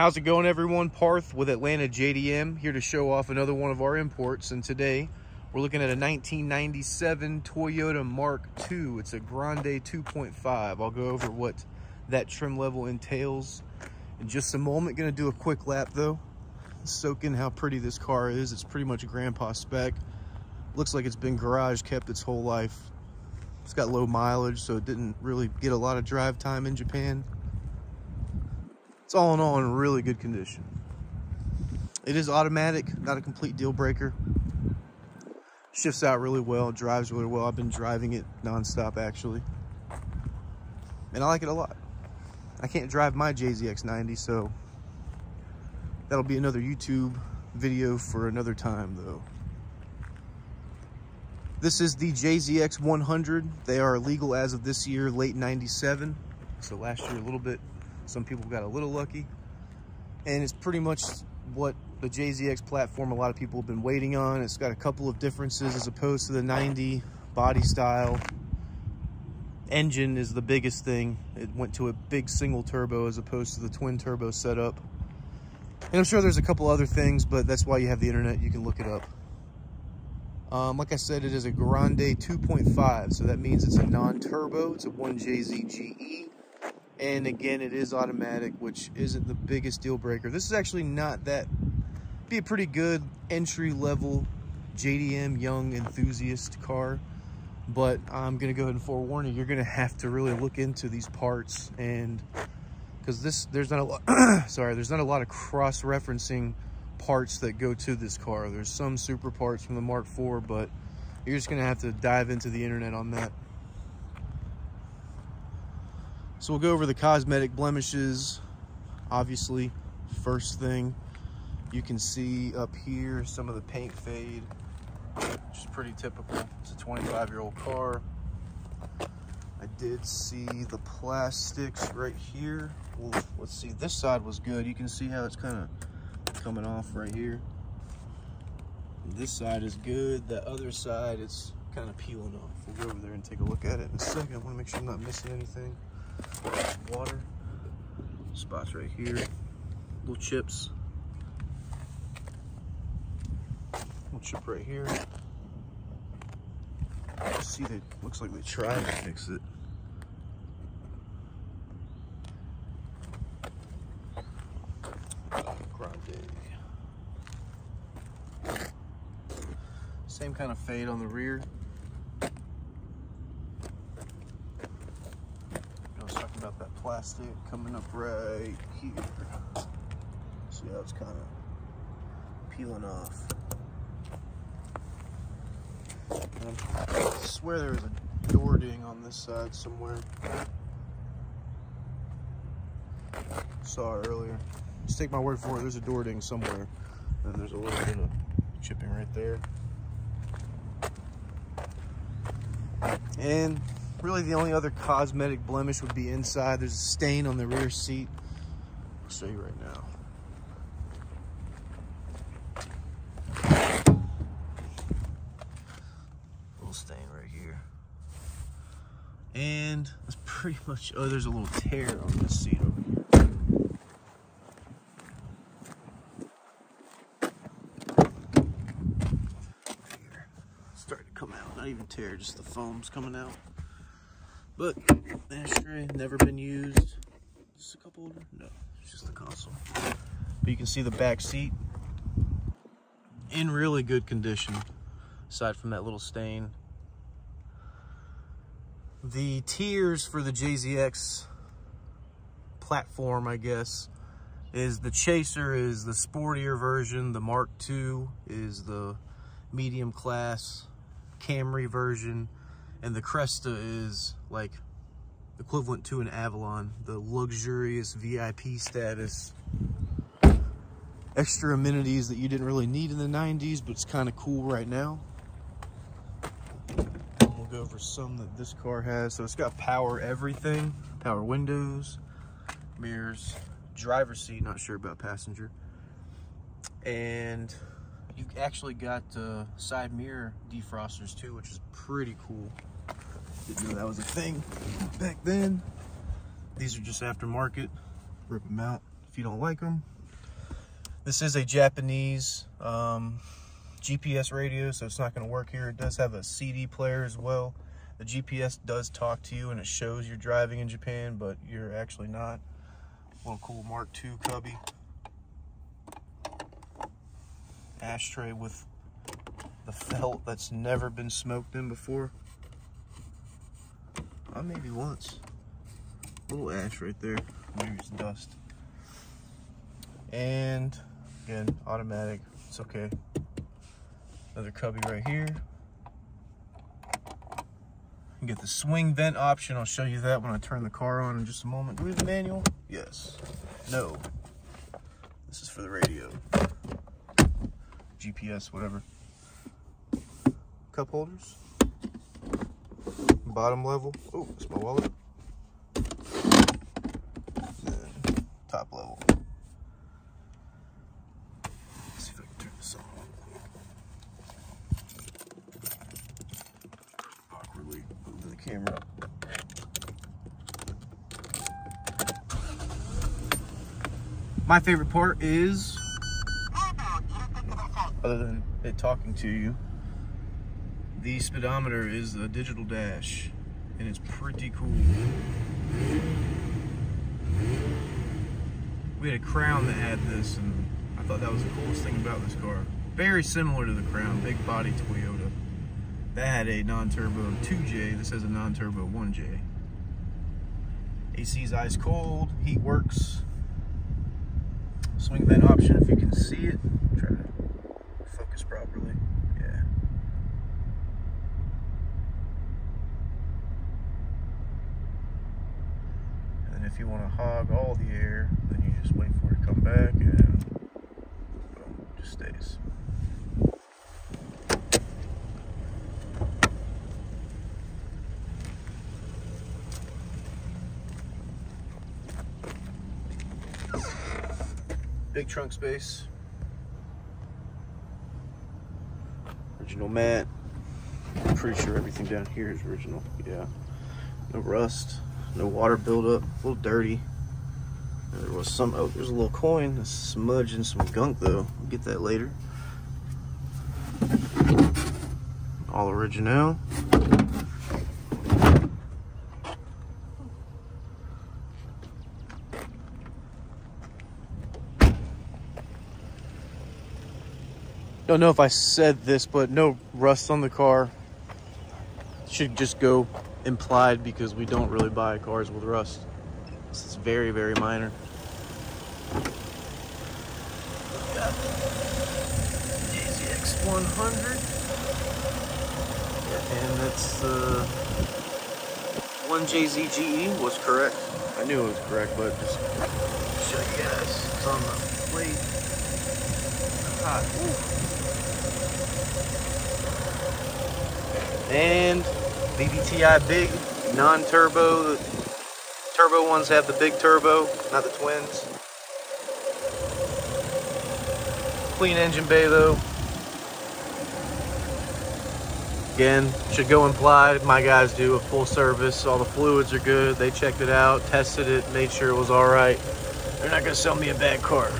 How's it going everyone? Parth with Atlanta JDM here to show off another one of our imports and today we're looking at a 1997 Toyota Mark II. It's a Grande 2.5. I'll go over what that trim level entails in just a moment. Gonna do a quick lap though. Soak in how pretty this car is. It's pretty much grandpa spec. Looks like it's been garage kept its whole life. It's got low mileage so it didn't really get a lot of drive time in Japan it's all in all in really good condition. It is automatic, not a complete deal breaker. Shifts out really well, drives really well. I've been driving it nonstop actually. And I like it a lot. I can't drive my JZX90, so that'll be another YouTube video for another time though. This is the JZX 100. They are legal as of this year, late 97. So last year a little bit some people got a little lucky. And it's pretty much what the JZX platform a lot of people have been waiting on. It's got a couple of differences as opposed to the 90 body style. Engine is the biggest thing. It went to a big single turbo as opposed to the twin turbo setup. And I'm sure there's a couple other things, but that's why you have the internet. You can look it up. Um, like I said, it is a Grande 2.5, so that means it's a non-turbo. It's a 1JZGE. And again, it is automatic, which isn't the biggest deal breaker. This is actually not that, be a pretty good entry level JDM young enthusiast car. But I'm gonna go ahead and forewarn you, you're gonna have to really look into these parts and because this, there's not a lot, sorry, there's not a lot of cross-referencing parts that go to this car. There's some Supra parts from the Mark IV, but you're just gonna have to dive into the internet on that. So we'll go over the cosmetic blemishes. Obviously, first thing you can see up here, some of the paint fade, which is pretty typical. It's a 25 year old car. I did see the plastics right here. Well, let's see, this side was good. You can see how it's kind of coming off right here. This side is good. The other side, it's kind of peeling off. We'll go over there and take a look at it in a second. I want to make sure I'm not missing anything water. Spots right here. Little chips. Little chip right here. See, they looks like they tried to fix it. Same kind of fade on the rear. Plastic coming up right here. See how it's kind of peeling off. I swear there was a door ding on this side somewhere. Saw it earlier. Just take my word for it, there's a door ding somewhere. And there's a little bit of chipping right there. And Really the only other cosmetic blemish would be inside. There's a stain on the rear seat. I'll show you right now. Little stain right here. And that's pretty much, oh, there's a little tear on the seat over here. Starting to come out, not even tear, just the foam's coming out. But ashtray, never been used. Just a couple of, no, it's just the console. But you can see the back seat in really good condition, aside from that little stain. The tiers for the JZX platform, I guess, is the Chaser is the sportier version, the Mark II is the medium class Camry version, and the Cresta is like equivalent to an Avalon, the luxurious VIP status. Extra amenities that you didn't really need in the 90s, but it's kind of cool right now. We'll go over some that this car has. So it's got power everything, power windows, mirrors, driver's seat, not sure about passenger. And you actually got uh, side mirror defrosters too, which is pretty cool. Didn't know that was a thing back then. These are just aftermarket. Rip them out. If you don't like them. This is a Japanese um, GPS radio, so it's not going to work here. It does have a CD player as well. The GPS does talk to you and it shows you're driving in Japan, but you're actually not. Little cool Mark II cubby. Ashtray with the felt that's never been smoked in before. Uh, maybe once. Little ash right there. Maybe it's dust. And again, automatic. It's okay. Another cubby right here. You get the swing vent option. I'll show you that when I turn the car on in just a moment. Do we have the manual? Yes. No. This is for the radio. GPS, whatever. Cup holders. Bottom level. Oh, it's my wallet. Then top level. Let's see if I can turn this on. Awkwardly moving the camera. My favorite part is, other than it talking to you, the speedometer is a digital dash and it's pretty cool. We had a Crown that had this and I thought that was the coolest thing about this car. Very similar to the Crown, big body Toyota. That had a non-turbo 2J, this has a non-turbo 1J. AC's ice cold, heat works. Swing vent option if you can see it. Try focus properly. Yeah. And then if you want to hog all the air, then you just wait for it to come back and boom, just stays. Big trunk space. Original mat. I'm pretty sure everything down here is original. Yeah. No rust. No water buildup. A little dirty. There was some, oh, there's a little coin. A smudge and some gunk though. We'll get that later. All original. Don't know if I said this, but no rust on the car. Should just go implied because we don't really buy cars with rust. This is very, very minor. JZX 100. And that's the uh, 1JZGE was correct. I knew it was correct, but just show you guys. It's on the plate. Hot. And VVTi big, non-turbo. The turbo ones have the big turbo, not the twins. Clean engine bay though. Again, should go implied. My guys do a full service. All the fluids are good. They checked it out, tested it, made sure it was all right. They're not gonna sell me a bad car.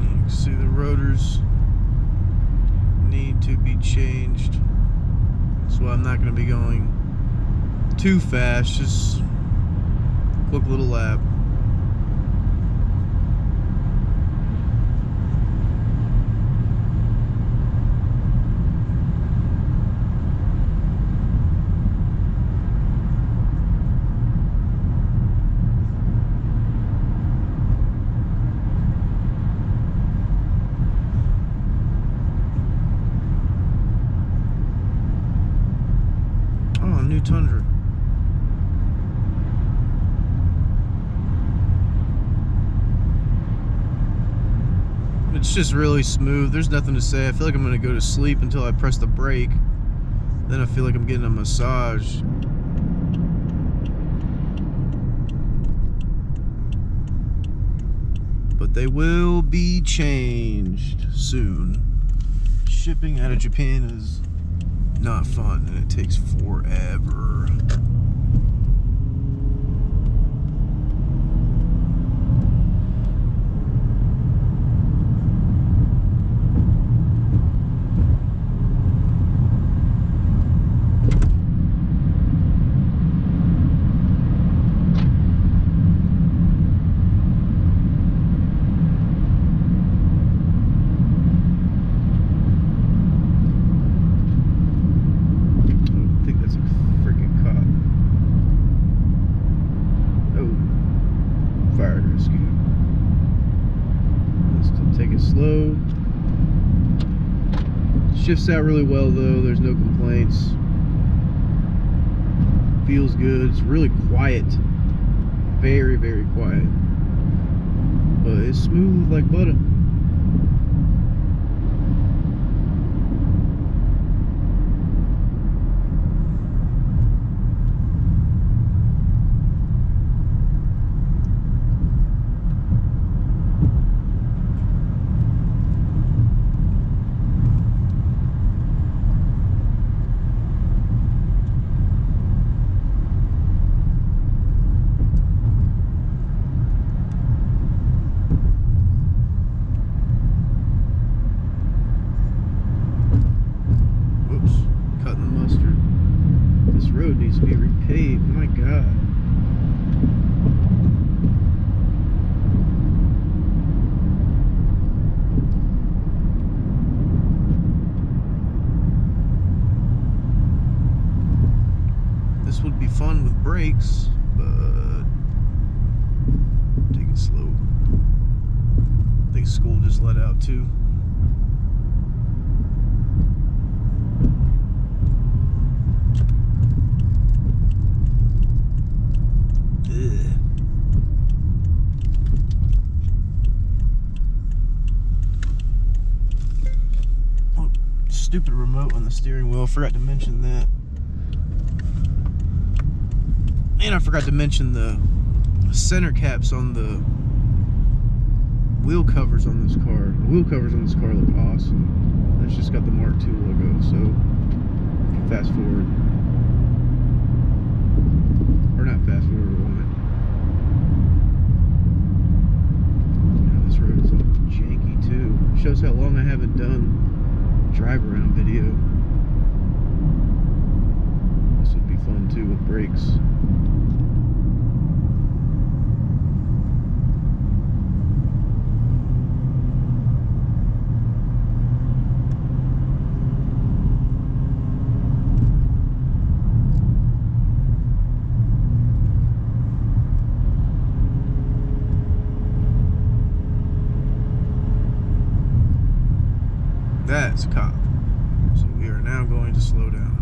You can see the rotors need to be changed. So I'm not going to be going too fast, just quick little lap. Just really smooth. There's nothing to say. I feel like I'm going to go to sleep until I press the brake. Then I feel like I'm getting a massage. But they will be changed soon. Shipping out of Japan is not fun and it takes forever. I think that's a freaking cop. Oh, fire and rescue. Let's t- take it slow. Shifts out really well though. There's no complaints. Feels good. It's really quiet. Very, very quiet. But it's smooth like butter. Whoops, cutting the mustard. This road needs to be repaved. My God. This would be fun with brakes, but take it slow. I think school just let out too. Ugh. Oh, stupid remote on the steering wheel. Forgot to mention that. And I forgot to mention the center caps on the wheel covers on this car. The wheel covers on this car look awesome. It's just got the Mark II logo. So, fast forward, or not fast forward, this road is janky too. Shows how long I haven't done drive around video. This would be fun too with brakes. That's a cop. So we are now going to slow down.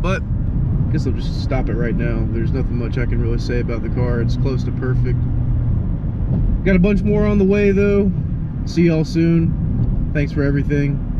But I guess I'll just stop it right now. There's nothing much I can really say about the car. It's close to perfect. Got a bunch more on the way though. See y'all soon. Thanks for everything.